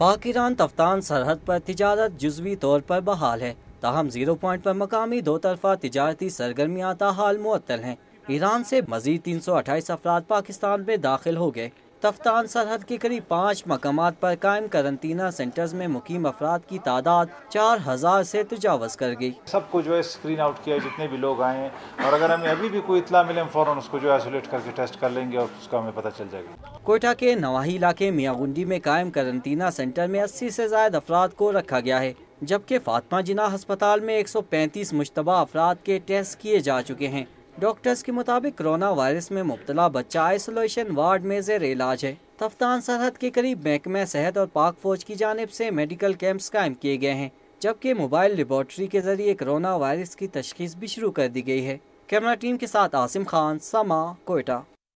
पाक ईरान तफ्तान सरहद पर तजारत जजवी तौर पर बहाल है। ताहम ज़ीरो पॉइंट पर मकामी दो तरफा तजारती सरगर्मियाँ ताहाल मुअत्तल हैं। ईरान से मजीद तीन सौ अठाईस अफराद पाकिस्तान में दाखिल हो गए। तफ्तान सरहद के करीब पाँच मकाम पर कायम करंतना सेंटर्स में मुकीम अफराद की तादाद चार हज़ार से तजावज कर गई। सबको जो है स्क्रीन आउट किया जितने भी लोग आए और अगर हमें अभी भी कोई इतला मिले हम फ़ौरन उसको जो है आइसोलेट करके टेस्ट कर लेंगे और उसका हमें पता चल जाएगा। कोयटा के नवाही इलाके मियागुंडी में कायम करंतना सेंटर में अस्सी से ज़्यादा अफराद को रखा गया है, जबकि फातमा जिना अस्पताल में एक सौ पैंतीस मुशतबा अफराद के टेस्ट किए जा चुके हैं। डॉक्टर्स के मुताबिक कोरोना वायरस में मुबतला बच्चा आइसोलेशन वार्ड में जेर इलाज है। तफ्तान सरहद के करीब महकमा सेहत और पाक फौज की जानब से मेडिकल कैंप्स कायम किए गए हैं, जबकि मोबाइल लेबॉर्ट्री के ज़रिए कोरोना वायरस की तशखीस भी शुरू कर दी गई है। कैमरा टीम के साथ आसिम खान, समा, कोयटा।